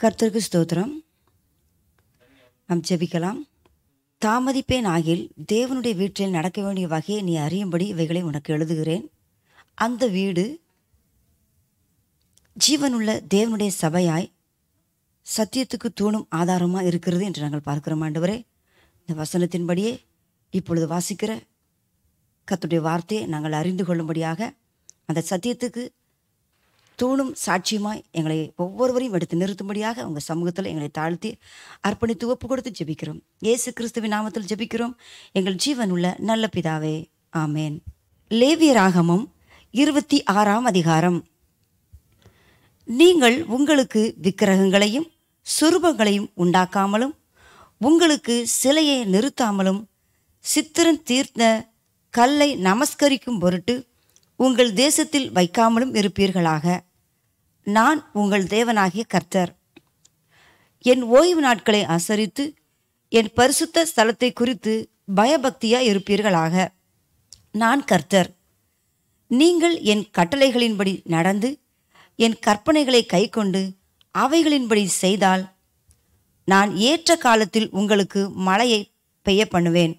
கர்த்தருக்கு ஸ்தோத்திரம். நாம் ஜெபிக்கலாம். தாமதிப்பேன் ஆகில் தேவனுடைய வீட்டில் நடக்க வேண்டிய வகையை நீ அறியும்படி இவைகளை உனக்கு எழுதுகிறேன். அந்த வீடு ஜீவனுள்ள தேவனுடைய சபையாய் சத்தியத்துக்கு தூணும் ஆதாரமாக இருக்கிறது என்று நாங்கள் பார்க்கிறோம் ஆண்டவரே. இந்த வசனத்தின்படியே இப்பொழுது வாசிக்கிற கத்துடைய வார்த்தையை நாங்கள் அறிந்து கொள்ளும்படியாக அந்த சத்தியத்துக்கு தூணும் சாட்சியுமாய் எங்களை ஒவ்வொருவரையும் எடுத்து நிறுத்தும்படியாக உங்கள் சமூகத்தில் எங்களை தாழ்த்தி அர்ப்பணித்து ஒப்பு கொடுத்து ஜெபிக்கிறோம். இயேசு கிறிஸ்துவின் நாமத்தில் ஜெபிக்கிறோம். எங்கள் ஜீவன் உள்ள நல்ல பிதாவே ஆமேன். லேவியராகமும் இருபத்தி ஆறாம் அதிகாரம். நீங்கள் உங்களுக்கு விக்கிரகங்களையும் சுரூபங்களையும் உண்டாக்காமலும் உங்களுக்கு சிலையை நிறுத்தாமலும் சித்திரன் தீர்த்த கல்லை நமஸ்கரிக்கும் பொருட்டு உங்கள் தேசத்தில் வைக்காமலும் இருப்பீர்களாக. நான் உங்கள் தேவனாகிய கர்த்தர். என் ஓய்வு நாட்களை அசரித்து என் பரிசுத்த ஸ்தலத்தை குறித்து பயபக்தியாக இருப்பீர்களாக. நான் கர்த்தர். நீங்கள் என் கட்டளைகளின்படி நடந்து என் கற்பனைகளை கைக்கொண்டு அவைகளின்படி செய்தால் நான் ஏற்ற காலத்தில் உங்களுக்கு மழையை பெய்ய பண்ணுவேன்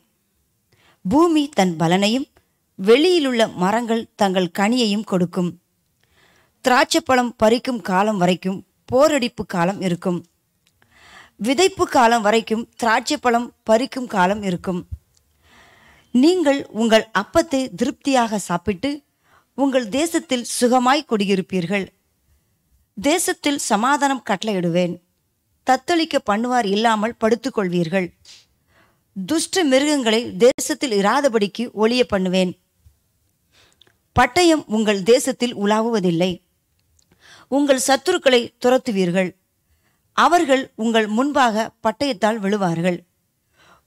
பூமி தன் பலனையும் வெளியிலுள்ள மரங்கள் தங்கள் கனியையும் கொடுக்கும். திராட்சைப்பழம் பறிக்கும் காலம் வரைக்கும் போரடிப்பு காலம் இருக்கும். விதைப்பு காலம் வரைக்கும் திராட்சைப்பழம் பறிக்கும் காலம் இருக்கும். நீங்கள் உங்கள் அப்பத்தை திருப்தியாக சாப்பிட்டு உங்கள் தேசத்தில் சுகமாய் குடியிருப்பீர்கள். தேசத்தில் சமாதானம் கட்டளையிடுவேன். தத்தளிக்க பண்ணுவார் இல்லாமல் படுத்துக்கொள்வீர்கள். துஷ்ட மிருகங்களை தேசத்தில் இராதபடிக்கு ஒளிய பண்ணுவேன். பட்டயம் உங்கள் தேசத்தில் உலாவுவதில்லை. உங்கள் சத்துருக்களை துரத்துவீர்கள். அவர்கள் உங்கள் முன்பாக பட்டயத்தால் விழுவார்கள்.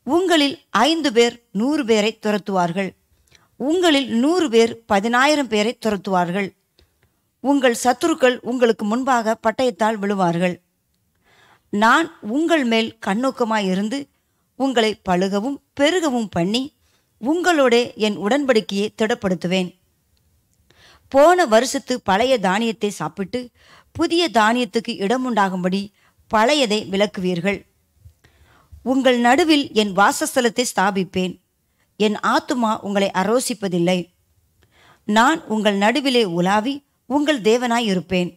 உங்களில் ஐந்து பேர் நூறு பேரை துரத்துவார்கள். உங்களில் நூறு பேர் பதினாயிரம் பேரை துரத்துவார்கள். உங்கள் சத்துருக்கள் உங்களுக்கு முன்பாக பட்டயத்தால் விழுவார்கள். நான் உங்கள் மேல் கண்ணோக்கமாயிருந்து உங்களை பழுகவும் பெருகவும் பண்ணி உங்களோட என் உடன்படிக்கையை திடப்படுத்துவேன். போன வருஷத்து பழைய தானியத்தை சாப்பிட்டு புதிய தானியத்துக்கு இடம் உண்டாகும்படி பழையதை விளக்குவீர்கள். உங்கள் நடுவில் என் வாசஸ்தலத்தை ஸ்தாபிப்பேன். என் ஆத்துமா உங்களை அரோசிப்பதில்லை. நான் உங்கள் நடுவிலே உலாவி உங்கள் தேவனாய் இருப்பேன்.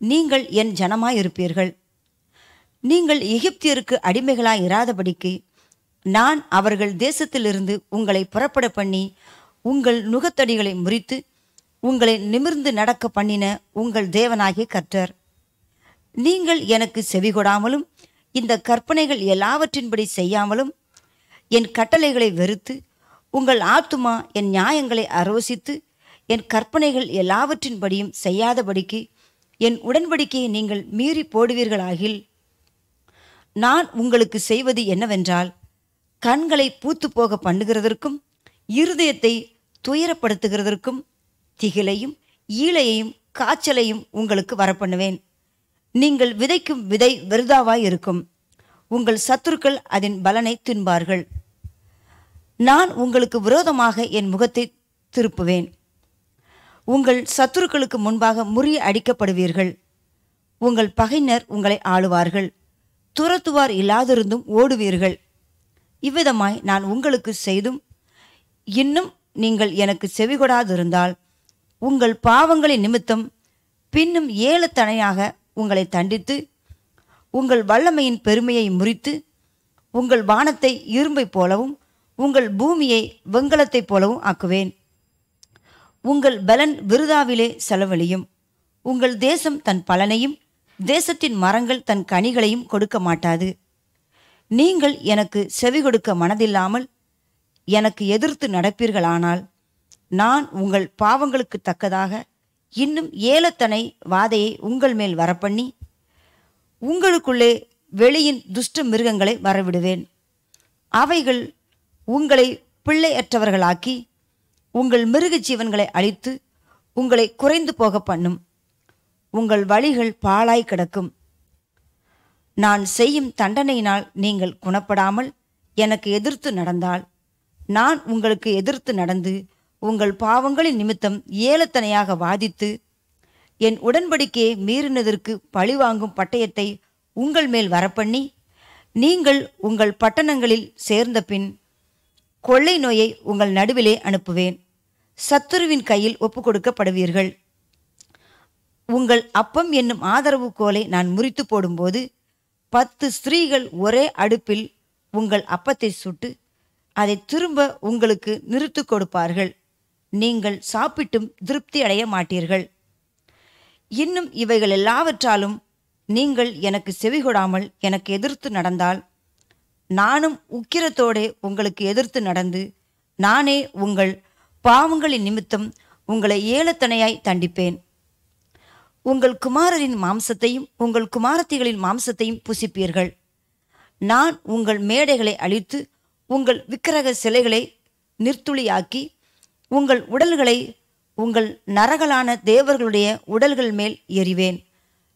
நீங்கள் என் ஜனமாய் இருப்பீர்கள். நீங்கள் எகிப்தியருக்கு அடிமைகளாய் இராதபடிக்கு நான் அவர்கள் தேசத்திலிருந்து உங்களை புறப்பட பண்ணி உங்கள் நுகத்தடிகளை முறித்து உங்களை நிமிர்ந்து நடக்க பண்ணின உங்கள் தேவனாகிய கர்த்தர். நீங்கள் எனக்கு செவிகொடாமலும் இந்த கற்பனைகள் எல்லாவற்றின்படி செய்யாமலும் என் கட்டளைகளை வெறுத்து உங்கள் ஆத்துமா என் நியாயங்களை அரோசித்து என் கற்பனைகள் எல்லாவற்றின்படியும் செய்யாதபடிக்கு என் உடன்படிக்கையை நீங்கள் மீறி போடுவீர்களாகில் நான் உங்களுக்கு செய்வது என்னவென்றால் கண்களை பூத்து போக பண்ணுகிறதற்கும் இருதயத்தை துயரப்படுத்துகிறதற்கும் திகிலையும் ஈழையையும் காய்ச்சலையும் உங்களுக்கு வரப்பண்ணுவேன். நீங்கள் விதைக்கும் விதை விருதாவாய் இருக்கும். உங்கள் சத்துருக்கள் அதன் பலனை தின்பார்கள். நான் உங்களுக்கு விரோதமாக என் முகத்தை திருப்புவேன். உங்கள் சத்துருக்களுக்கு முன்பாக முறிய அடிக்கப்படுவீர்கள். உங்கள் பகைஞர் உங்களை ஆளுவார்கள். துரத்துவார் இல்லாதிருந்தும் ஓடுவீர்கள். இவ்விதமாய் நான் உங்களுக்கு செய்தும் இன்னும் நீங்கள் எனக்கு செவிகொடாதிருந்தால் உங்கள் பாவங்களின் நிமித்தம் பின்னும் ஏலத்தனையாக உங்களை தண்டித்து உங்கள் வல்லமையின் பெருமையை முறித்து உங்கள் வானத்தை இரும்பைப் போலவும் உங்கள் பூமியை வெங்கலத்தைப் போலவும் ஆக்குவேன். உங்கள் பலன் விருதாவிலே செலவழியும். உங்கள் தேசம் தன் பலனையும் தேசத்தின் மரங்கள் தன் கனிகளையும் கொடுக்க மாட்டாது. நீங்கள் எனக்கு செவி கொடுக்க மனதில்லாமல் எனக்கு எதிர்த்து நடப்பீர்களானால் நான் உங்கள் பாவங்களுக்கு தக்கதாக இன்னும் ஏலத்தனை வாதையை உங்கள் மேல் வரப்பண்ணி உங்களுக்குள்ளே வெளியின் துஷ்ட மிருகங்களை வரவிடுவேன். அவைகள் உங்களை பிள்ளையற்றவர்களாக்கி உங்கள் மிருக ஜீவன்களை அழித்து உங்களை குறைந்து போக பண்ணும். உங்கள் வழிகள் பாழாய் கிடக்கும். நான் செய்யும் தண்டனையினால் நீங்கள் குணப்படாமல் எனக்கு எதிர்த்து நடந்தால் நான் உங்களுக்கு எதிர்த்து நடந்து உங்கள் பாவங்களின் நிமித்தம் ஏலத்தனையாக வாதித்து என் உடன்படிக்கையை மீறினதற்கு பழிவாங்கும் பட்டயத்தை உங்கள் மேல் வரப்பண்ணி நீங்கள் உங்கள் பட்டணங்களில் சேர்ந்த பின் கொள்ளை நோயை உங்கள் நடுவிலே அனுப்புவேன். சத்துருவின் கையில் ஒப்புக்கொடுக்கப்படுவீர்கள். உங்கள் அப்பம் என்னும் ஆதரவு கோலை நான் முறித்து போடும்போது பத்து ஸ்திரீகள் ஒரே அடுப்பில் உங்கள் அப்பத்தை சுட்டு அதை திரும்ப உங்களுக்கு நிறுத்து கொடுப்பார்கள். நீங்கள் சாப்பிட்டும் திருப்தி அடைய மாட்டீர்கள். இன்னும் இவைகள் எல்லாவற்றாலும் நீங்கள் எனக்கு செவிகொடாமல் எனக்கு எதிர்த்து நடந்தால் நானும் உக்கிரத்தோடே உங்களுக்கு எதிர்த்து நடந்து நானே உங்கள் பாவங்களின் நிமித்தம் உங்களை ஏலத்தனையாய் தண்டிப்பேன். உங்கள் குமாரரின் மாம்சத்தையும் உங்கள் குமாரத்திகளின் மாம்சத்தையும் புசிப்பீர்கள். நான் உங்கள் மேடைகளை அழித்து உங்கள் விக்கிரக சிலைகளை நிர்த்துளியாக்கி உங்கள் உடல்களை உங்கள் நரகலான தேவர்களுடைய உடல்கள் மேல் எறிவேன்.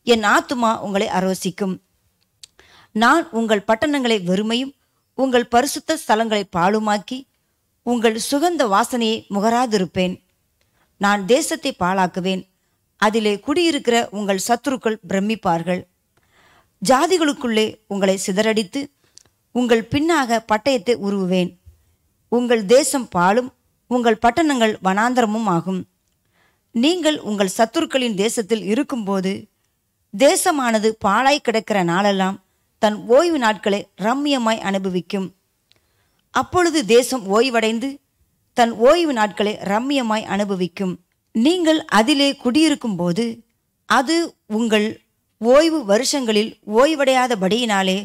என் ஆத்துமா உங்களை அரோசிக்கும். நான் உங்கள் பட்டணங்களை வெறுமையும் உங்கள் பரிசுத்த ஸ்தலங்களை பாழுமாக்கி உங்கள் சுகந்த வாசனையை முகராதிருப்பேன். நான் தேசத்தை பாழாக்குவேன். அதிலே குடியிருக்கிற உங்கள் சத்துருக்கள் பிரமிப்பார்கள். ஜாதிகளுக்குள்ளே உங்களை சிதறடித்து உங்கள் பின்னாக பட்டயத்தை உருவுவேன். உங்கள் தேசம் பாலும் உங்கள் பட்டணங்கள் வனாந்தரமும் ஆகும். நீங்கள் உங்கள் சத்துருக்களின் தேசத்தில் இருக்கும்போது தேசமானது பாழாய் கிடக்கிற நாளெல்லாம் தன் ஓய்வு நாட்களை ரம்மியமாய் அனுபவிக்கும். அப்பொழுது தேசம் ஓய்வடைந்து தன் ஓய்வு நாட்களை ரம்மியமாய் அனுபவிக்கும். நீங்கள் அதிலே குடியிருக்கும் போது அது உங்கள் ஓய்வு வருஷங்களில் ஓய்வடையாதபடியினாலே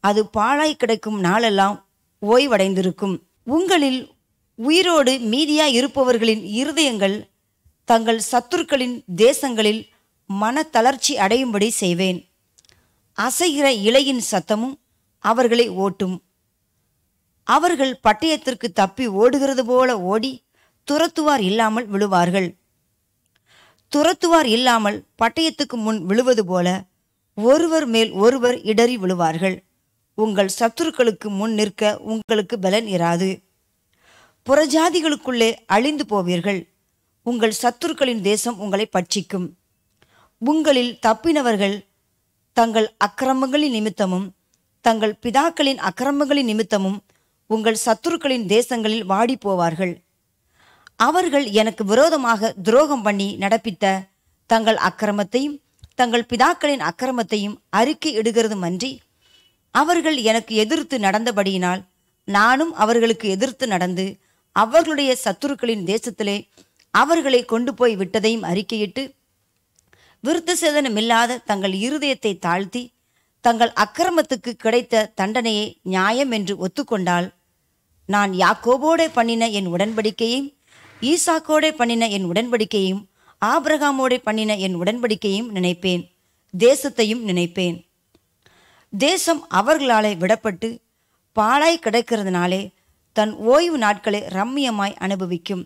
அது பாழாய் கிடக்கும் நாளெல்லாம் ஓய்வடைந்திருக்கும். உங்களில் உயிரோடு மீதியாய் இருப்பவர்களின் இருதயங்கள் தங்கள் சத்துருக்களின் தேசங்களில் மனத்தளர்ச்சி அடையும்படி செய்வேன். அசைகிற இலையின் சத்தமும் அவர்களை ஓட்டும். அவர்கள் பட்டயத்திற்கு தப்பி ஓடுகிறது போல ஓடி துரத்துவார் இல்லாமல் விழுவார்கள். துரத்துவார் இல்லாமல் பட்டயத்துக்கு முன் விழுவது போல ஒருவர் மேல் ஒருவர் இடறி விழுவார்கள். உங்கள் சத்துருக்களுக்கு முன் நிற்க உங்களுக்கு பலன் இராது. புறஜாதிகளுக்குள்ளே அழிந்து போவீர்கள். உங்கள் சத்துருக்களின் தேசம் உங்களை பட்சிக்கும். உங்களில் தப்பினவர்கள் தங்கள் அக்கிரமங்களின் நிமித்தமும் தங்கள் பிதாக்களின் அக்கிரமங்களின் நிமித்தமும் உங்கள் சத்துருக்களின் தேசங்களில் வாடி போவார்கள் அவர்கள் எனக்கு விரோதமாக துரோகம் பண்ணி நடப்பித்த தங்கள் அக்கிரமத்தையும் தங்கள் பிதாக்களின் அக்கிரமத்தையும் அறிக்கை இடுகிறதுமன்றி அவர்கள் எனக்கு எதிர்த்து நடந்தபடியினால் நானும் அவர்களுக்கு எதிர்த்து நடந்து அவர்களுடைய சத்துருக்களின் தேசத்திலே அவர்களை கொண்டு போய் விட்டதையும் அறிக்கையிட்டு விருத்த சேதனமில்லாத தங்கள் இருதயத்தை தாழ்த்தி தங்கள் அக்கிரமத்துக்கு கிடைத்த தண்டனையை நியாயம் என்று ஒத்துக்கொண்டால் நான் யாக்கோபோடே பண்ணின என் உடன்படிக்கையையும் ஈசாக்கோடே பண்ணின என் உடன்படிக்கையும் ஆபிரகாமோடே பண்ணின என் உடன்படிக்கையும் நினைப்பேன் தேசத்தையும் நினைப்பேன். தேசம் அவர்களாலே விடப்பட்டு பாழாய் கிடக்கிறதுனாலே தன் ஓய்வு நாட்களை ரம்மியமாய் அனுபவிக்கும்.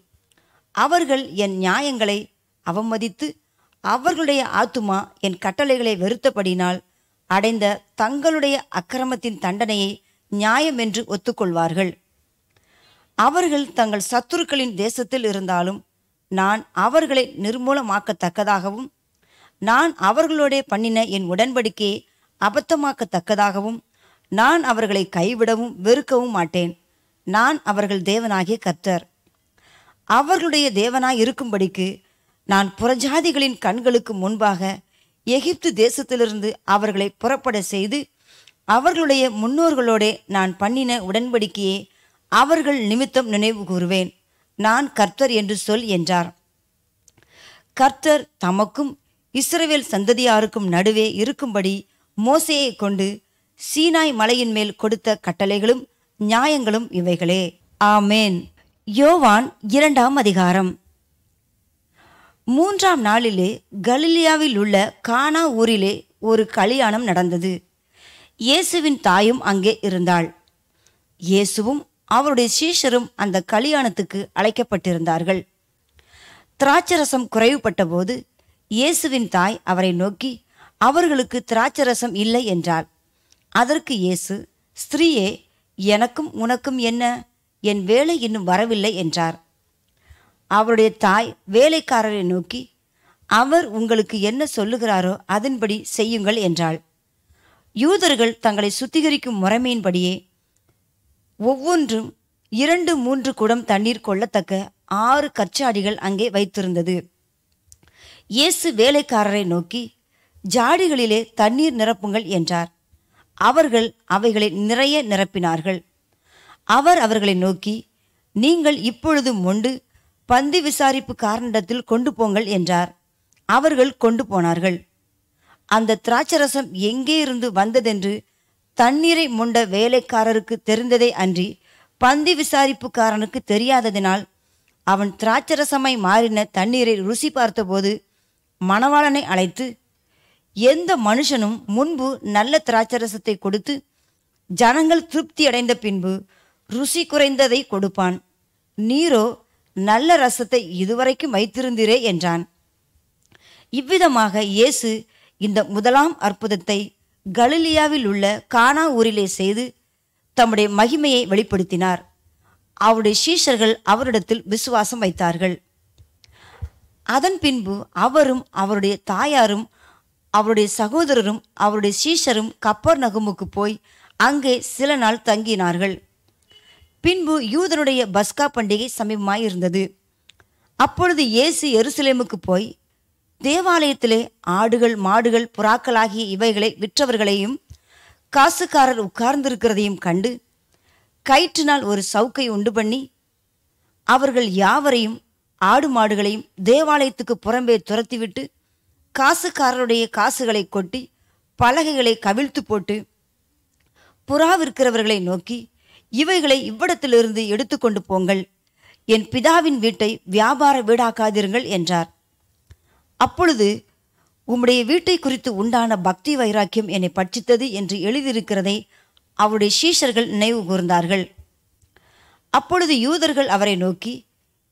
அவர்கள் என் நியாயங்களை அவமதித்து அவர்களுடைய ஆத்துமா என் கட்டளைகளை வெறுத்தபடினால் அடைந்த தங்களுடைய அக்கிரமத்தின் தண்டனையை நியாயம் என்று ஒத்துக்கொள்வார்கள். அவர்கள் தங்கள் சத்துருக்களின் தேசத்தில் இருந்தாலும் நான் அவர்களை நிர்மூலமாக்கத்தக்கதாகவும் நான் அவர்களோடே பண்ணின என் உடன்படிக்கையை அபத்தமாக்கத்தக்கதாகவும் நான் அவர்களை கைவிடவும் வெறுக்கவும் மாட்டேன். நான் அவர்கள் தேவனாகிய கர்த்தர். அவர்களுடைய தேவனாய் இருக்கும்படிக்கு நான் புறஜாதிகளின் கண்களுக்கு முன்பாக எகிப்து தேசத்திலிருந்து அவர்களை புறப்பட செய்து அவர்களுடைய முன்னோர்களோடே நான் பண்ணின உடன்படிக்கையே அவர்கள் நிமித்தம் நினைவு கூறுவேன். நான் கர்த்தர் என்று சொல் என்றார். கர்த்தர் தமக்கும் இஸ்ரவேல் சந்ததியாருக்கும் நடுவே இருக்கும்படி மோசையை கொண்டு சீனாய் மலையின் மேல் கொடுத்த கட்டளைகளும் நியாயங்களும் இவைகளே. ஆமேன். யோவான் இரண்டாம் அதிகாரம். மூன்றாம் நாளிலே கலிலியாவில் உள்ள கானா ஊரிலே ஒரு கல்யாணம் நடந்தது. இயேசுவின் தாயும் அங்கே இருந்தாள். இயேசுவும் அவருடைய சீஷரும் அந்த கல்யாணத்துக்கு அழைக்கப்பட்டிருந்தார்கள். திராட்சரசம் குறைவுபட்டபோது இயேசுவின் தாய் அவரை நோக்கி அவர்களுக்கு திராட்சரசம் இல்லை என்றார் அதற்கு இயேசு ஸ்திரீயே எனக்கும் உனக்கும் என்ன? என் வேலை இன்னும் வரவில்லை என்றார். அவருடைய தாய் வேலைக்காரரை நோக்கி அவர் உங்களுக்கு என்ன சொல்லுகிறாரோ அதன்படி செய்யுங்கள் என்றாள். யூதர்கள் தங்களை சுத்திகரிக்கும் முறைமையின்படியே ஒவ்வொன்றும் இரண்டு மூன்று குடம் தண்ணீர் கொள்ளத்தக்க ஆறு கற்சாடிகள் அங்கே வைத்திருந்தது. இயேசு வேலைக்காரரை நோக்கி ஜாடிகளிலே தண்ணீர் நிரப்புங்கள் என்றார். அவர்கள் அவைகளை நிறைய நிரப்பினார்கள். அவர் அவர்களை நோக்கி நீங்கள் இப்பொழுது மொண்டு பந்தி விசாரிப்பு காரணத்தில் கொண்டு போங்கள் என்றார். அவர்கள் கொண்டு போனார்கள். அந்த திராட்சரசம் எங்கே இருந்து வந்ததென்று தண்ணீரை மொண்ட வேலைக்காரருக்கு தெரிந்ததே அன்றி பந்தி விசாரிப்புக்காரனுக்கு தெரியாததினால் அவன் திராட்சரசமாய் மாறின தண்ணீரை ருசி பார்த்தபோது மணவாளனை அழைத்து எந்த மனுஷனும் முன்பு நல்ல திராட்சரசத்தை கொடுத்து ஜனங்கள் திருப்தி அடைந்த பின்பு ருசி குறைந்ததை கொடுப்பான். நீரோ நல்ல ரசத்தை இதுவரைக்கும் வைத்திருந்தீரே என்றான். இவ்விதமாக இயேசு இந்த முதலாம் அற்புதத்தை கலிலியாவில் உள்ள கானா ஊரிலே செய்து தம்முடைய மகிமையை வெளிப்படுத்தினார். அவருடைய சீஷர்கள் அவரிடத்தில் விசுவாசம் வைத்தார்கள். அதன் பின்பு அவரும் அவருடைய தாயாரும் அவருடைய சகோதரரும் அவருடைய சீஷரும் கப்பர் நகுமுக்கு போய் அங்கே சில நாள் தங்கினார்கள். பின்பு யூதனுடைய பஸ்கா பண்டிகை சமீபமாயிருந்தது. அப்பொழுது இயேசு எருசலேமுக்கு போய் தேவாலயத்திலே ஆடுகள் மாடுகள் புறாக்களாகிய இவைகளை விற்றவர்களையும் காசுக்காரர் உட்கார்ந்திருக்கிறதையும் கண்டு கயிற்றினால் ஒரு சவுக்கை உண்டு பண்ணி அவர்கள் யாவரையும் ஆடு மாடுகளையும் தேவாலயத்துக்கு புறம்பே துரத்திவிட்டு காசுக்காரருடைய காசுகளை கொட்டி பலகைகளை கவிழ்த்து போட்டு புறா விற்கிறவர்களை நோக்கி இவைகளை இவ்விடத்திலிருந்து எடுத்துக்கொண்டு போங்கள். என் பிதாவின் வீட்டை வியாபார வீடாக்காதிருங்கள் என்றார். அப்பொழுது உம்முடைய வீட்டை குறித்து உண்டான பக்தி வைராக்கியம் என்னை பட்சித்தது என்று எழுதியிருக்கிறதை அவருடைய சீஷர்கள் நினைவு கூர்ந்தார்கள். அப்பொழுது யூதர்கள் அவரை நோக்கி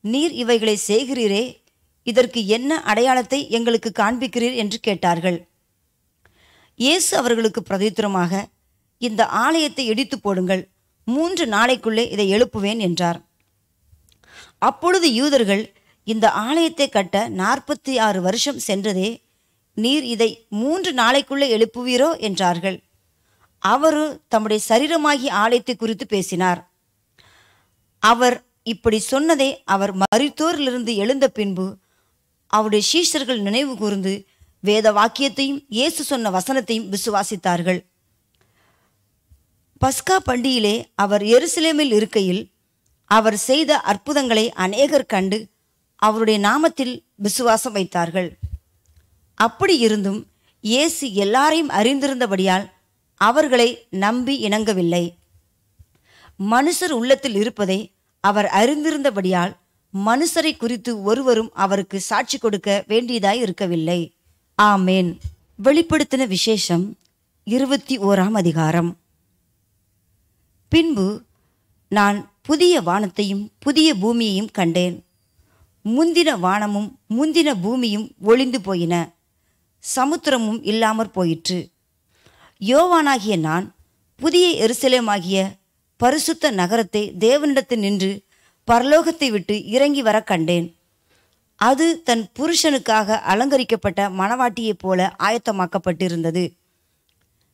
நீர் இவைகளை செய்கிறீரே இதற்கு என்ன அடையாளத்தை எங்களுக்கு காண்பிக்கிறீர் என்று கேட்டார்கள். இயேசு அவர்களுக்கு பிரதித்திரமாக இந்த ஆலயத்தை இடித்து போடுங்கள் மூன்று நாளைக்குள்ளே இதை எழுப்புவேன் என்றார். அப்பொழுது யூதர்கள் இந்த ஆலயத்தை கட்ட நாற்பத்தி ஆறு வருஷம் சென்றதே நீர் இதை மூன்று நாளைக்குள்ளே எழுப்புவீரோ என்றார்கள். அவரு தம்முடைய சரீரமாகி ஆலயத்தை குறித்து பேசினார். அவர் இப்படி சொன்னதை அவர் மருத்தோரிலிருந்து எழுந்த பின்பு அவருடைய சீஷர்கள் நினைவு கூர்ந்து வேத வாக்கியத்தையும் இயேசு சொன்ன வசனத்தையும் விசுவாசித்தார்கள். பஸ்கா பண்டியிலே அவர் எருசலேமில் இருக்கையில் அவர் செய்த அற்புதங்களை அநேகர் கண்டு அவருடைய நாமத்தில் விசுவாசம் வைத்தார்கள். அப்படி இருந்தும் இயேசு எல்லாரையும் அறிந்திருந்தபடியால் அவர்களை நம்பி இணங்கவில்லை. மனுஷர் உள்ளத்தில் இருப்பதை அவர் அறிந்திருந்தபடியால் மனுஷரை குறித்து ஒருவரும் அவருக்கு சாட்சி கொடுக்க வேண்டியதாய் இருக்கவில்லை. ஆமேன். வெளிப்படுத்தின விசேஷம் இருபத்தி ஓராம் அதிகாரம். பின்பு நான் புதிய வானத்தையும் புதிய பூமியையும் கண்டேன். முந்தின வானமும் முந்தின பூமியும் ஒளிந்து போயின. சமுத்திரமும் இல்லாமற் போயிற்று. யோவானாகிய நான் புதிய எருசலேமாகிய பரிசுத்த நகரத்தை தேவனிடத்தில் நின்று பரலோகத்தை விட்டு இறங்கி வர கண்டேன். அது தன் புருஷனுக்காக அலங்கரிக்கப்பட்ட மணவாட்டியைப் போல ஆயத்தமாக்கப்பட்டிருந்தது.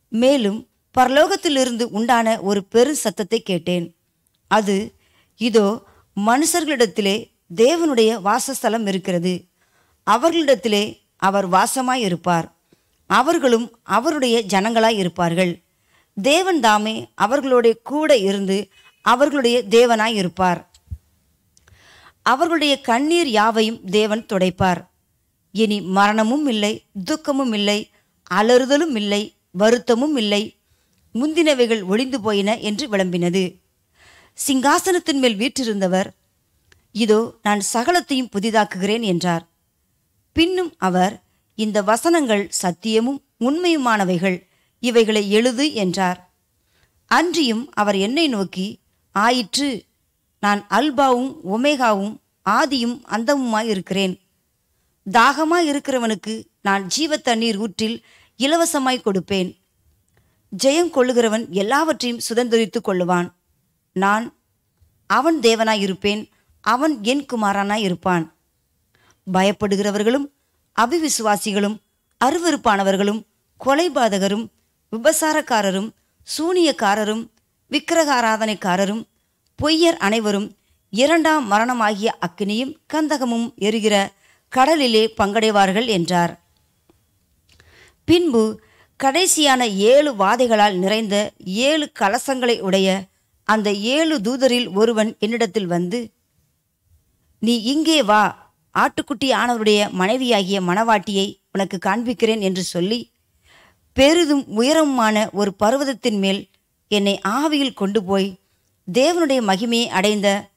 மேலும் பரலோகத்திலிருந்து உண்டான ஒரு பெரு சத்தத்தை கேட்டேன். அது இதோ மனுஷர்களிடத்திலே தேவனுடைய வாசஸ்தலம் இருக்கிறது. அவர்களிடத்திலே அவர் வாசமாய் இருப்பார். அவர்களும் அவருடைய ஜனங்களாய் இருப்பார்கள். தேவன் தாமே அவர்களுடைய கூட இருந்து அவர்களுடைய தேவனாய் இருப்பார். அவர்களுடைய கண்ணீர் யாவையும் தேவன் துடைப்பார். இனி மரணமும் இல்லை துக்கமும் இல்லை அலறுதலும் இல்லை வருத்தமும் இல்லை. முந்தினவைகள் ஒளிந்து போயின என்று விளம்பினது. சிங்காசனத்தின் மேல் வீற்றிருந்தவர் இதோ நான் சகலத்தையும் புதிதாக்குகிறேன் என்றார். பின்னும் அவர் இந்த வசனங்கள் சத்தியமும் உண்மையுமானவைகள் இவைகளை எழுது என்றார். அன்றியும் அவர் என்னை நோக்கி ஆயிற்று நான் அல்பாவும் ஒமேகாவும் ஆதியும் அந்தமுமாய் இருக்கிறேன். தாகமாய் இருக்கிறவனுக்கு நான் ஜீவ தண்ணீர் ஊற்றில் இலவசமாய் கொடுப்பேன். ஜெயம் கொள்ளுகிறவன் எல்லாவற்றையும் சுதந்திரித்துக் கொள்ளுவான். நான் அவன் தேவனாய் இருப்பேன் அவன் என் குமாரனாய் இருப்பான். பயப்படுகிறவர்களும் அபிவிசுவாசிகளும் அருவருப்பானவர்களும் கொலைபாதகரும் விபசாரக்காரரும் சூனியக்காரரும் விக்கிரகாராதனைக்காரரும் பொய்யர் அனைவரும் இரண்டாம் மரணமாகிய அக்கினியும் கந்தகமும் எரிகிற கடலிலே பங்கடைவார்கள் என்றார். பின்பு கடைசியான ஏழு வாதைகளால் நிறைந்த ஏழு கலசங்களை உடைய அந்த ஏழு தூதரில் ஒருவன் என்னிடத்தில் வந்து நீ இங்கே வா ஆட்டுக்குட்டி ஆனவருடைய மனைவியாகிய மணவாட்டியை உனக்கு காண்பிக்கிறேன் என்று சொல்லி பெரிதும் உயரமுமான ஒரு பர்வதத்தின் மேல் என்னை ஆவியில் கொண்டு போய் தேவனுடைய மகிமையை அடைந்த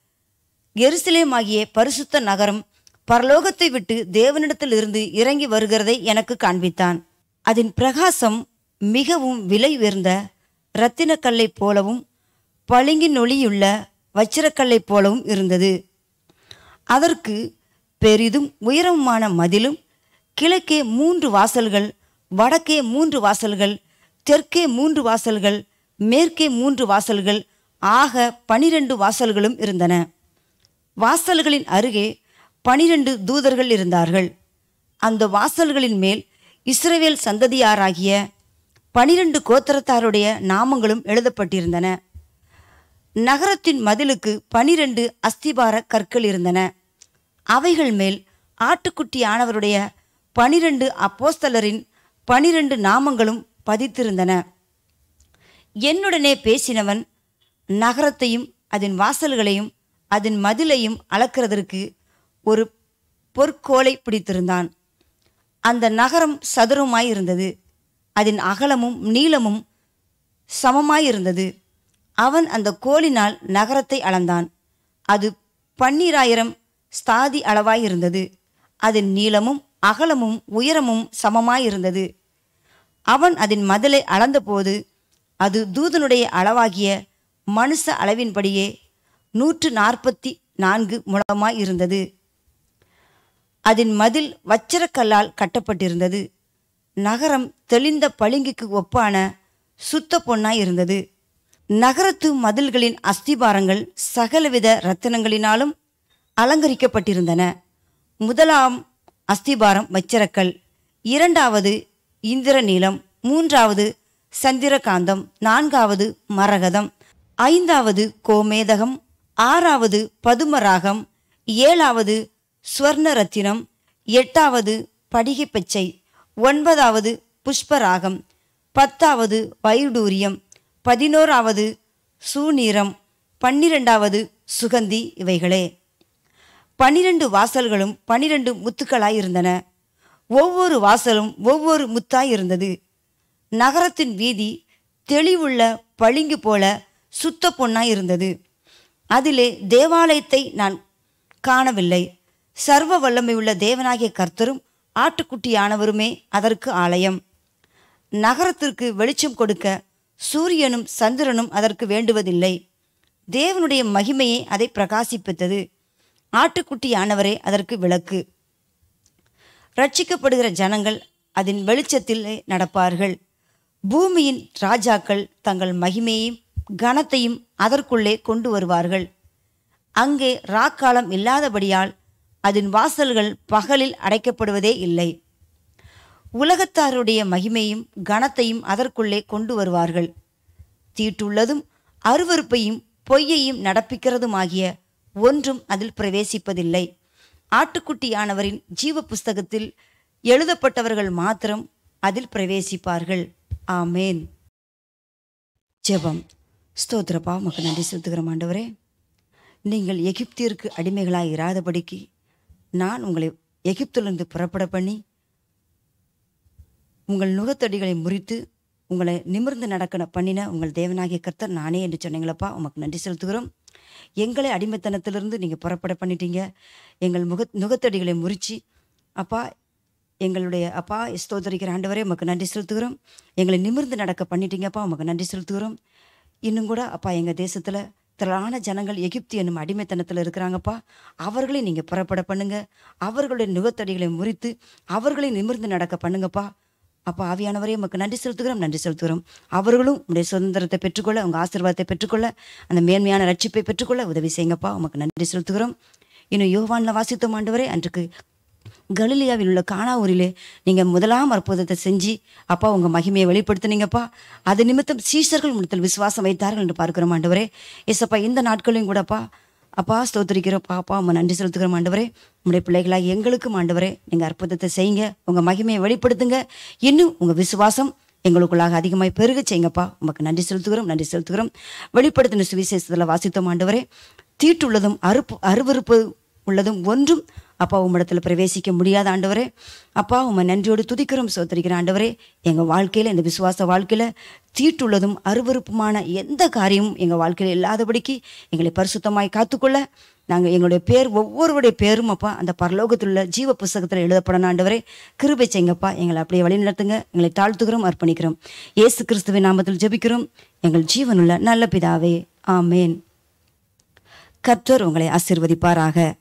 எருசலேமாகிய பரிசுத்த நகரம் பரலோகத்தை விட்டு தேவனிடத்தில் இருந்து இறங்கி வருகிறதை எனக்கு காண்பித்தான். அதன் பிரகாசம் மிகவும் விலை உயர்ந்த இரத்தினக்கல்லை போலவும் பளிங்கின் ஒளியுள்ள வச்சிரக்கல்லைப் போலவும் இருந்தது. அதற்கு பெரிதும் உயரமுமான மதிலும் கிழக்கே மூன்று வாசல்கள் வடக்கே மூன்று வாசல்கள் தெற்கே மூன்று வாசல்கள் மேற்கே மூன்று வாசல்கள் ஆக பனிரெண்டு வாசல்களும் இருந்தன. வாசல்களின் அருகே பனிரெண்டு தூதர்கள் இருந்தார்கள். அந்த வாசல்களின் மேல் இஸ்ரவேல் சந்ததியாராகிய பனிரெண்டு கோத்திரத்தாருடைய நாமங்களும் எழுதப்பட்டிருந்தன. நகரத்தின் மதிலுக்கு பனிரெண்டு அஸ்திபார கற்கள் இருந்தன. அவைகள் மேல் ஆட்டுக்குட்டி ஆனவருடைய பனிரெண்டு அப்போஸ்தலரின் பனிரெண்டு நாமங்களும் பதித்திருந்தன. என்னுடனே பேசினவன் நகரத்தையும் அதன் வாசல்களையும் அதன் மதிலையும் அளக்கிறதற்கு ஒரு பொற்கோலை பிடித்திருந்தான். அந்த நகரம் சதுரமாயிருந்தது அதன் அகலமும் நீளமும் சமமாயிருந்தது. அவன் அந்த கோலினால் நகரத்தை அளந்தான். அது பன்னிராயிரம் ஸ்தாதி அளவாயிருந்தது. அதன் நீளமும் அகலமும் உயரமும் சமமாயிருந்தது. அவன் அதன் மதிலை அளந்தபோது அது தூதனுடைய அளவாகிய மனுஷ அளவின்படியே நூற்று நாற்பத்தி நான்கு முழமாய் இருந்தது அதன் மதில் வச்சரக்கல்லால் கட்டப்பட்டிருந்தது. நகரம் தெளிந்த பளிங்குக்கு ஒப்பான சுத்த பொன்னாய் இருந்தது நகரத்து மதில்களின் அஸ்திபாரங்கள் சகலவித இரத்தினங்களினாலும் அலங்கரிக்கப்பட்டிருந்தன. முதலாம் அஸ்திபாரம் வச்சிரக்கல் இரண்டாவது இந்திரநீலம் மூன்றாவது சந்திரகாந்தம் நான்காவது மரகதம். ஐந்தாவது கோமேதகம் ஆறாவது பதுமராகம் ஏழாவது ஸ்வர்ண ரத்தினம் எட்டாவது படிகை பச்சை ஒன்பதாவது புஷ்பராகம் பத்தாவது வைடூரியம் பதினோராவது சூநீரம் பன்னிரெண்டாவது சுகந்தி இவைகளே. பனிரெண்டு வாசல்களும் பனிரெண்டு முத்துக்களாயிருந்தன. ஒவ்வொரு வாசலும் ஒவ்வொரு முத்தாயிருந்தது. நகரத்தின் வீதி தெளிவுள்ள பளிங்கு போல சுத்த பொன்னாய் இருந்தது. அதிலே தேவாலயத்தை நான் காணவில்லை. சர்வ வல்லமையுள்ள தேவனாகிய கர்த்தரும் ஆட்டுக்குட்டியானவருமே அதற்கு ஆலயம். நகரத்திற்கு வெளிச்சம் கொடுக்க சூரியனும் சந்திரனும் அதற்கு வேண்டுவதில்லை. தேவனுடைய மகிமையே அதை பிரகாசிப்பித்தது ஆட்டுக்குட்டியானவரே அதற்கு விளக்கு. ரட்சிக்கப்படுகிற ஜனங்கள் அதன் வெளிச்சத்திலே நடப்பார்கள். பூமியின் ராஜாக்கள் தங்கள் மகிமையையும் கனத்தையும் அதற்குள்ளே கொண்டு வருவார்கள். அங்கே ராக்காலம் இல்லாதபடியால் அதன் வாசல்கள் பகலில் அடைக்கப்படுவதே இல்லை. உலகத்தாருடைய மகிமையும் கனத்தையும் அதற்குள்ளே கொண்டு வருவார்கள். தீட்டுள்ளதும் அருவருப்பையும் பொய்யையும் நடப்பிக்கிறதுமாகிய ஒன்றும் அதில் பிரவேசிப்பதில்லை. ஆட்டுக்குட்டியானவரின் ஜீவ புஸ்தகத்தில் எழுதப்பட்டவர்கள் மாத்திரம் அதில் பிரவேசிப்பார்கள். ஆமேன். ஜெபம். ஸ்தோத்திரப்பா உமக்கு நன்றி செலுத்துகிறோம் ஆண்டவரே. நீங்கள் எகிப்தியருக்கு அடிமைகளாக இராதபடிக்கு நான் உங்களை எகிப்திலிருந்து புறப்பட பண்ணி உங்கள் நுகத்தடிகளை முறித்து உங்களை நிமிர்ந்து நடக்கண பண்ணின உங்கள் தேவனாகிய கர்த்தர் நானே என்று சொன்னீங்களப்பா உமக்கு நன்றி செலுத்துகிறோம். எங்களை அடிமைத்தனத்திலிருந்து நீங்கள் புறப்பட பண்ணிட்டீங்க. எங்கள் முக நுகத்தடிகளை முறித்து அப்பா எங்களுடைய அப்பா ஸ்தோதரிக்கிற ஆண்டவரே உமக்கு நன்றி செலுத்துகிறோம். எங்களை நிமிர்ந்து நடக்க பண்ணிட்டீங்கப்பா உமக்கு நன்றி செலுத்துகிறோம். இன்னும் கூட அப்பா எங்கள் தேசத்தில் திரளான ஜனங்கள் எகிப்து என்னும் அடிமைத்தனத்தில் இருக்கிறாங்கப்பா. அவர்களை நீங்கள் புறப்பட பண்ணுங்க. அவர்களுடைய நுகத்தடிகளை முறித்து அவர்களை நிமிர்ந்து நடக்க பண்ணுங்கப்பா. அப்பா ஆவியானவரே உமக்கு நன்றி செலுத்துகிறோம் நன்றி செலுத்துகிறோம். அவர்களும் உடைய சுதந்திரத்தை பெற்றுக்கொள்ள உங்கள் ஆசீர்வாதத்தை பெற்றுக்கொள்ள அந்த மேன்மையான ரட்சிப்பை பெற்றுக்கொள்ள உதவி செய்யுங்கப்பா. உமக்கு நன்றி செலுத்துகிறோம். இன்னும் யோவானில் வாசித்தோம் ஆண்டவரே அன்றைக்கு கலிலியாவில் உள்ள காணாவூரிலே நீங்கள் முதலாம் அற்புதத்தை செஞ்சு அப்பா உங்கள் மகிமையை வெளிப்படுத்துனீங்கப்பா. அது நிமித்தம் சீஷர்கள் உங்களிடத்தில் விசுவாசம் வைத்தார்கள் என்று பார்க்கிறோம் ஆண்டவரே. ஏசப்பா இந்த நாட்களையும் கூடப்பா அப்பா ஸ்தோத்திரிக்கிறோம். பாப்பா உங்க நன்றி செலுத்துக்கிறோம் ஆண்டவரே. உங்களுடைய பிள்ளைகளாக எங்களுக்கும் ஆண்டவரே நீங்கள் அற்புதத்தை செய்யுங்க உங்கள் மகிமையை வெளிப்படுத்துங்க. இன்னும் உங்கள் விசுவாசம் எங்களுக்குள்ளாக அதிகமாக பெருக செய்யுங்கப்பா. உமக்கு நன்றி செலுத்துகிறோம் நன்றி செலுத்துகிறோம். வெளிப்படுத்தின சுவிசேஷத்தில் வாசித்தோம் ஆண்டவரே. தீட்டுள்ளதும் அறுப்பு அருவருப்பு உள்ளதும் ஒன்றும். அப்பா உம்மிடத்தில் பிரவேசிக்க முடியாத ஆண்டவரே. அப்பா உம்மை நன்றியோடு துதிக்கிறோம் சோத்தரிக்கிற ஆண்டவரே. எங்கள் வாழ்க்கையில் இந்த விசுவாச வாழ்க்கையில் தீட்டுள்ளதும் அருவருப்புமான எந்த காரியமும் எங்கள் வாழ்க்கையில் இல்லாதபடிக்கு எங்களை பரிசுத்தமாய் காத்துக்கொள்ள. நாங்கள் எங்களுடைய பேர் ஒவ்வொருவருடைய பேரும் அப்பா அந்த பரலோகத்தில் உள்ள ஜீவ புஸ்தகத்தில் எழுதப்படணும் ஆண்டவரே. கிருபை செய்யுங்கப்பா. எங்களை அப்படியே வழிநடத்துங்க. எங்களை தாழ்த்துக்கிறோம் அர்ப்பணிக்கிறோம். இயேசு கிறிஸ்துவின் நாமத்தில் ஜெபிக்கிறோம். எங்கள் ஜீவனுள்ள நல்ல பிதாவே. ஆமேன். கர்த்தர் உங்களை ஆசீர்வதிப்பாராக.